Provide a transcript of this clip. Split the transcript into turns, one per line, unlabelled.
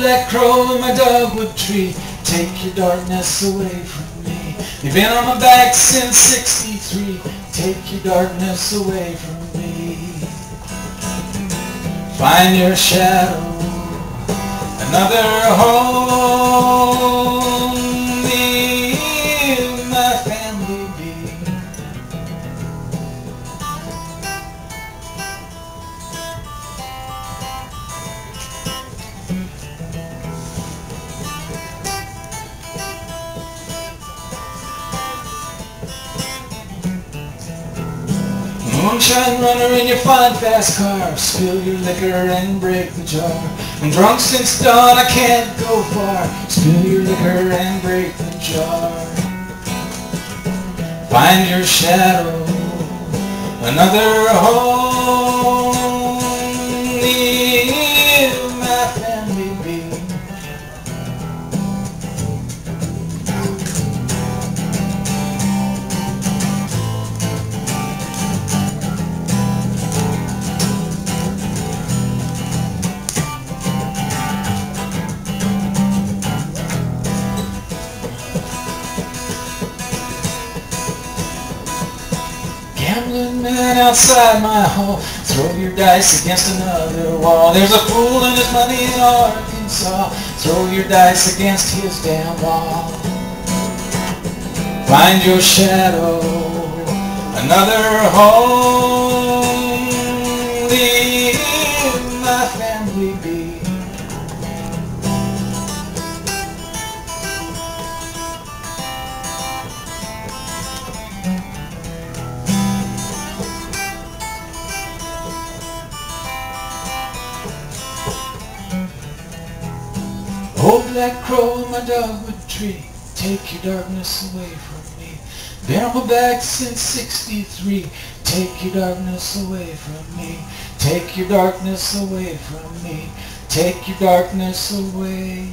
black crow in my dogwood tree, take your darkness away from me. You've been on my back since 63, take your darkness away from me. Find your shadow, another home. Moonshine runner in your fine fast car. Spill your liquor and break the jar. I'm drunk since dawn, I can't go far. Spill your liquor and break the jar. Find your shadow. Another home Gambling man outside my hall. Throw your dice against another wall. There's a fool and his money in Arkansas. Throw your dice against his damn wall. Find your shadow. Another home Leave my family be Oh, black crow in my dogwood tree, take your darkness away from me. Been on my back since 63, take your darkness away from me. Take your darkness away from me. Take your darkness away.